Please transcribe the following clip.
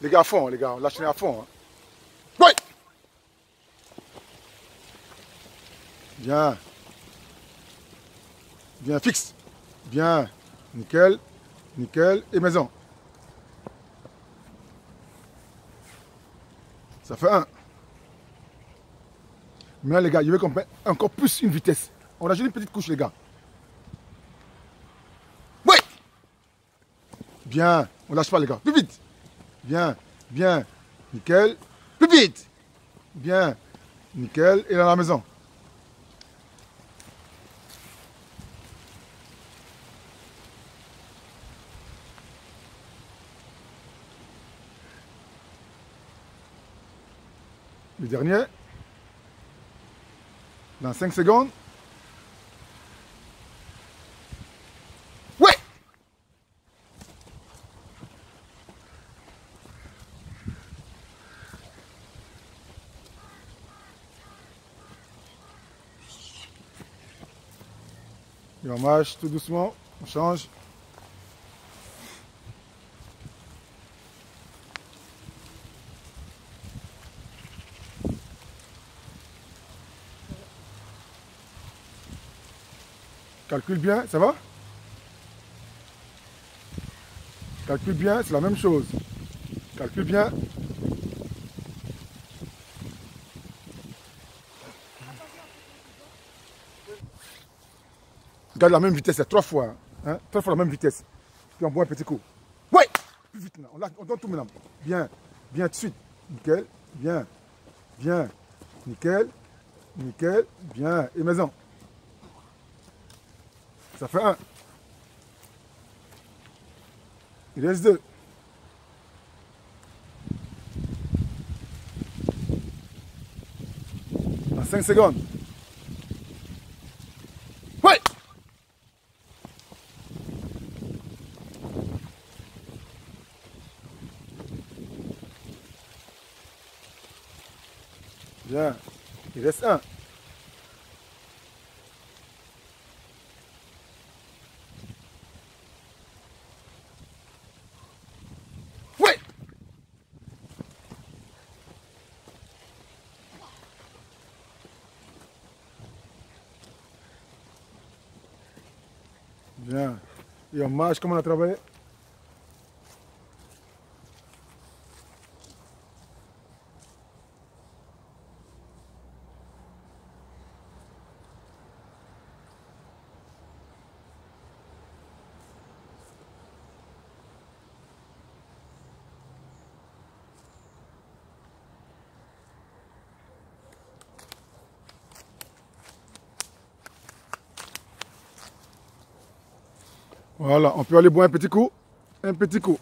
Les gars, à fond, les gars. Lâchez à fond. Hein. Ouais. Bien. Bien, fixe. Bien. Nickel. Nickel. Et maison. Ça fait un. Maintenant, les gars, je vais qu'on encore plus une vitesse. On rajoute une petite couche, les gars. Oui Bien. On lâche pas, les gars. Plus vite. Bien. Bien. Nickel. Plus vite. Bien. Nickel. Et dans la maison. Le dernier. Dans 5 secondes. Et on marche tout doucement, on change. Calcule bien, ça va? Calcule bien, c'est la même chose. Calcule bien. Garde la même vitesse, trois fois. Hein? Trois fois la même vitesse. Puis on boit un petit coup. Oui Plus vite On, on donne tout maintenant. Bien. Bien tout de suite. Nickel. Bien. Bien. Nickel. Nickel. Bien. Et maison. Ça fait un. Il reste deux. Dans 5 secondes. Bien. Il reste un. Bien. Et on marche comme on a. Voilà, on peut aller boire un petit coup. Un petit coup.